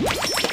you.